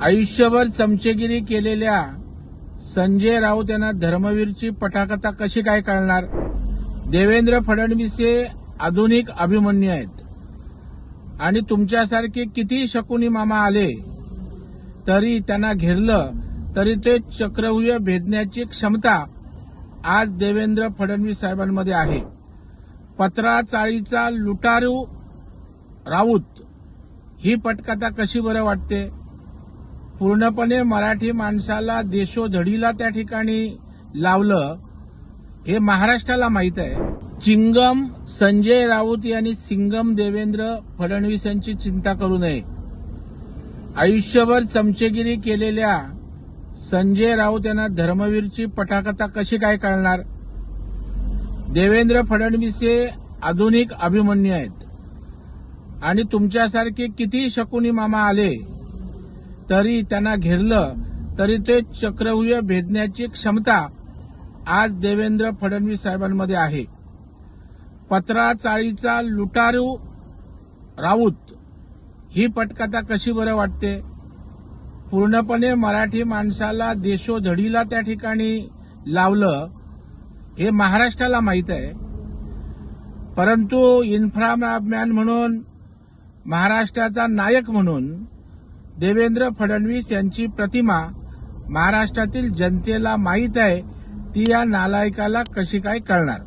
आयुष्यभर चमचेगिरी केलेल्या संजय राऊत यांना धर्मवीरची पटाकथा कशी काय कळणार? देवेंद्र फडणवीस हे आधुनिक अभिमन्यू आहेत. आणि तुमच्यासारखे किती शकुनी मामा आले तरी त्यांना घेरलं तरी ते चक्रव्यूह भेदण्याची क्षमता आज देवेंद्र फडणवीस साहेबांमध्ये आहे. पत्रा चाळीचा लुटारू राऊत ही पटकथा कशी बरं वाटते? पूर्णपणे मराठी माणसाला देशोधडीला त्या ठिकाणी लावलं हे महाराष्ट्राला माहीत आहे. चिंगम संजय राऊत यांनी सिंगम देवेंद्र फडणवीस यांची चिंता करू नये. आयुष्यभर चमचेगिरी केलेल्या संजय राऊत यांना धर्मवीरची पटाकथा कशी काय कळणार? देवेंद्र फडणवीस हे आधुनिक अभिमन्यू आहेत. आणि तुमच्यासारखे किती शकुनी मामा आले तरी त्यांना घेरलं तरी ते चक्रव्यूह भेदण्याची क्षमता आज देवेंद्र फडणवीस साहेबांमध्ये आहे. पत्राचाळीचा लुटारू राऊत ही पटकथा कशी बरं वाटते? पूर्णपणे मराठी माणसाला देशोधडीला त्या ठिकाणी लावलं हे महाराष्ट्राला माहीत आहे. परंतु इन्फ्रामॅन म्हणून महाराष्ट्राचा नायक म्हणून देवेंद्र फडणवीस यांची प्रतिमा महाराष्ट्रातील जनतेला माहीत आहे ती या नालायकाला कशी काय कळणार?